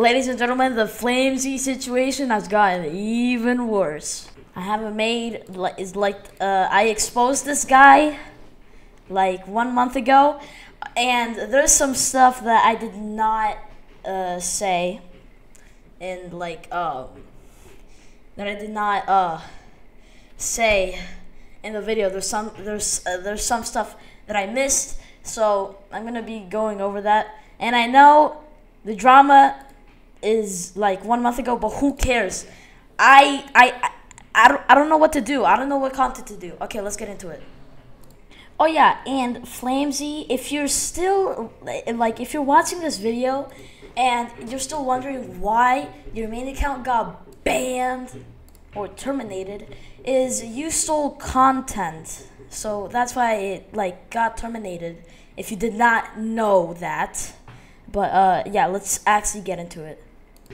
Ladies and gentlemen, the Flamzy situation has gotten even worse. I haven't made is like uh, I exposed this guy like one month ago, and there's some stuff that I did not uh, say, and like uh, that I did not uh, say in the video. There's some there's uh, there's some stuff that I missed, so I'm gonna be going over that. And I know the drama is like one month ago, but who cares? I I I don't, I don't know what to do. I don't know what content to do. Okay, let's get into it. Oh yeah, and Flamzy, if you're still like if you're watching this video and you're still wondering why your main account got banned or terminated, is you stole content. So that's why it like got terminated. If you did not know that. But uh yeah, let's actually get into it.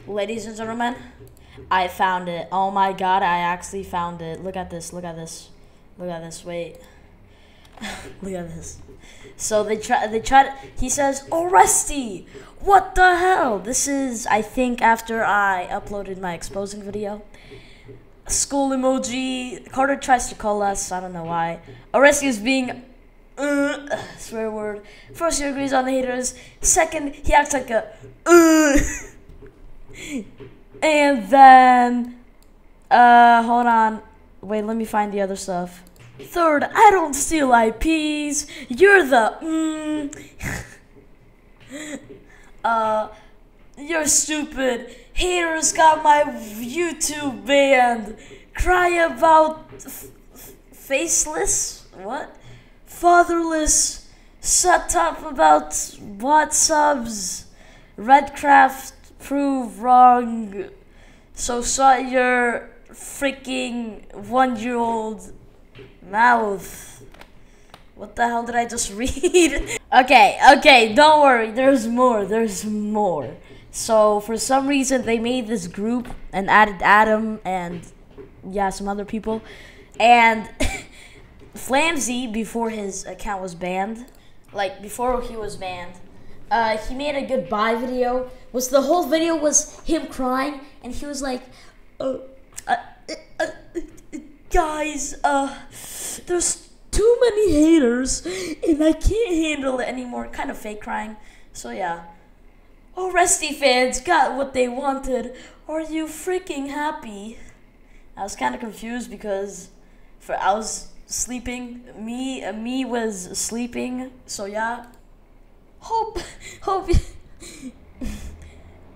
Ladies and gentlemen, I found it. Oh my god, I actually found it. Look at this. Look at this. Look at this. Wait. look at this. So they try. They tried. He says, "Oh, Rusty, what the hell?" This is, I think, after I uploaded my exposing video. School emoji. Carter tries to call us. I don't know why. Oresti is being uh, swear word. First, he agrees on the haters. Second, he acts like a uh. And then, uh, hold on. Wait, let me find the other stuff. Third, I don't steal IPs. You're the, mm. uh, you're stupid. Haters got my YouTube banned. Cry about faceless? What? Fatherless. Shut up about what subs. Redcraft prove wrong. So shut your freaking one year old mouth. What the hell did I just read? okay, okay, don't worry. There's more. There's more. So for some reason they made this group and added Adam and yeah, some other people. And Flamzy, before his account was banned, like before he was banned, uh, he made a goodbye video. Was the whole video was him crying, and he was like, uh, uh, uh, "Guys, uh, there's too many haters, and I can't handle it anymore." Kind of fake crying. So yeah. Oh, Rusty fans got what they wanted. Are you freaking happy? I was kind of confused because for I was sleeping. Me, uh, me was sleeping. So yeah. Hope, hope.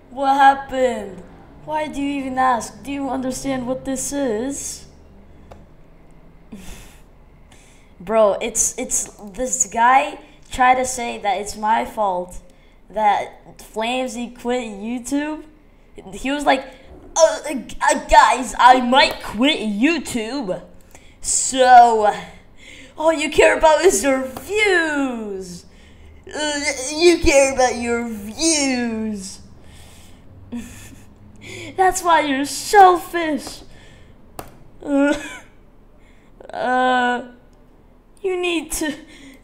what happened? Why do you even ask? Do you understand what this is? Bro, it's it's this guy tried to say that it's my fault that Flamzy quit YouTube. He was like, uh, uh, guys, I might quit YouTube. So, all you care about is your views. Uh, you care about your views. That's why you're selfish. Uh, you need to.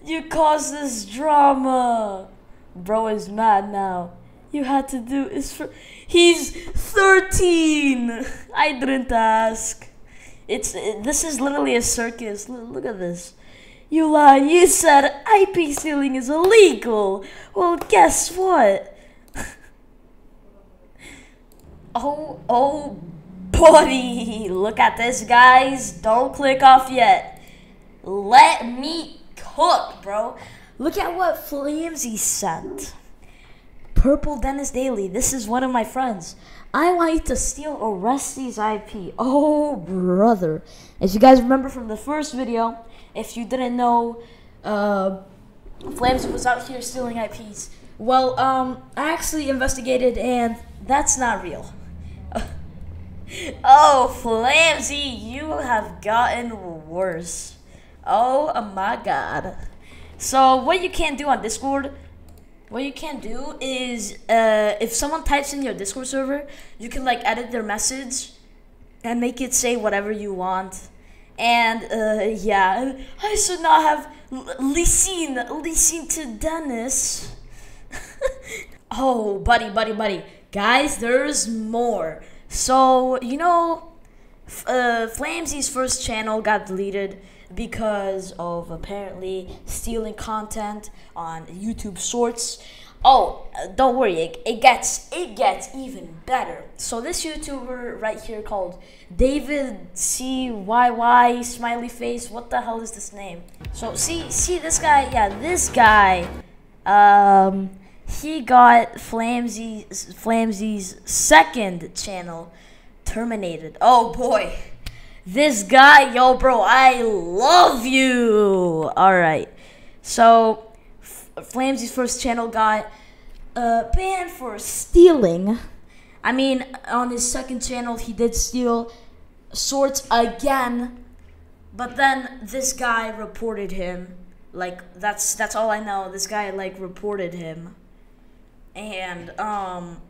You caused this drama. Bro is mad now. You had to do is for. He's 13. I didn't ask. It's it, this is literally a circus. Look at this. You lie. You said IP stealing is illegal. Well, guess what? oh, oh, buddy. Look at this, guys. Don't click off yet. Let me cook, bro. Look at what Flamzy sent. Purple Dennis Daily. This is one of my friends. I want you to steal Oresti's IP. Oh, brother. As you guys remember from the first video, if you didn't know, uh, Flames was out here stealing IPs. Well, um, I actually investigated, and that's not real. oh, Flamzy, you have gotten worse. Oh my god. So, what you can do on Discord, what you can do is, uh, if someone types in your Discord server, you can, like, edit their message and make it say whatever you want. And uh, yeah, I should not have listened, listened to Dennis. oh, buddy, buddy, buddy. guys, there's more. So, you know, uh, Flamzy's first channel got deleted because of apparently stealing content on YouTube Shorts. Oh, uh, don't worry, it, it gets it gets even better. So this YouTuber right here called David CYY smiley face. What the hell is this name? So see see this guy, yeah, this guy um he got Flamzy's Flamzy's second channel terminated. Oh boy. This guy, yo bro, I love you. All right. So Flamzy's first channel got uh, banned for stealing. I mean, on his second channel, he did steal swords again, but then this guy reported him. Like that's that's all I know. This guy like reported him, and um,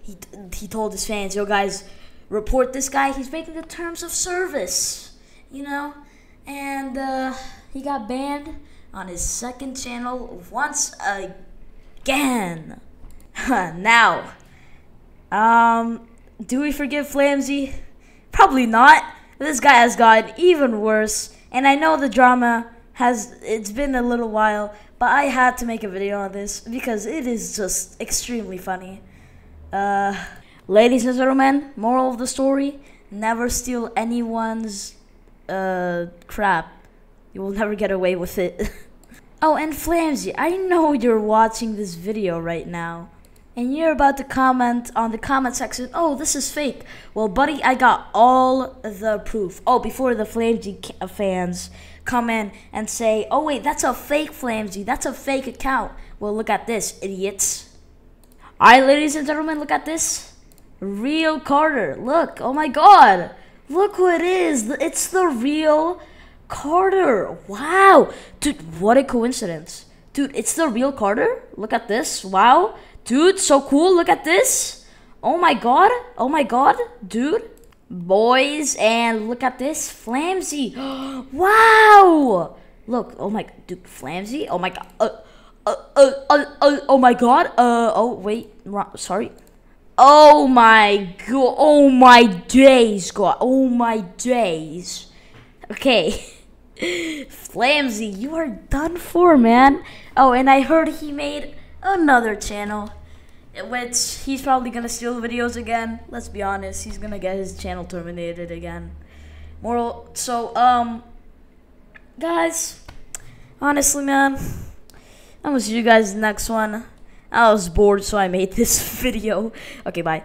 he he told his fans, "Yo, guys, report this guy. He's breaking the terms of service." You know, and uh, he got banned on his second channel once again. now, um, do we forgive Flamzy? Probably not. This guy has gotten even worse, and I know the drama has it's been a little while, but I had to make a video on this because it is just extremely funny. Uh, ladies and gentlemen, moral of the story: never steal anyone's uh crap. You will never get away with it. oh, and Flamzy, I know you're watching this video right now. And you're about to comment on the comment section, oh, this is fake. Well, buddy, I got all the proof. Oh, before the Flamzy uh, fans come in and say, oh, wait, that's a fake Flamzy. That's a fake account. Well, look at this, idiots. Alright, ladies and gentlemen, look at this. Real Carter. Look, oh my god. Look who it is. It's the real Carter. Wow. Dude, what a coincidence. Dude, it's the real Carter. Look at this. Wow. Dude, so cool. Look at this. Oh my god. Oh my god. Dude. Boys, and look at this. Flamzy. wow. Look. Oh my. Dude, Flamzy? Oh my god. Uh, uh, uh, uh, uh, oh my god. Uh, oh, wait. Sorry. Oh my god. Oh my days, god. Oh my days. Okay. Flamzy, you are done for, man. Oh, and I heard he made another channel, which he's probably gonna steal videos again. Let's be honest, he's gonna get his channel terminated again. Moral, so, um, guys, honestly, man, I'm gonna see you guys next one. I was bored, so I made this video. Okay, bye.